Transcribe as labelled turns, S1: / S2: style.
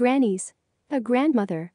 S1: Grannies. A grandmother.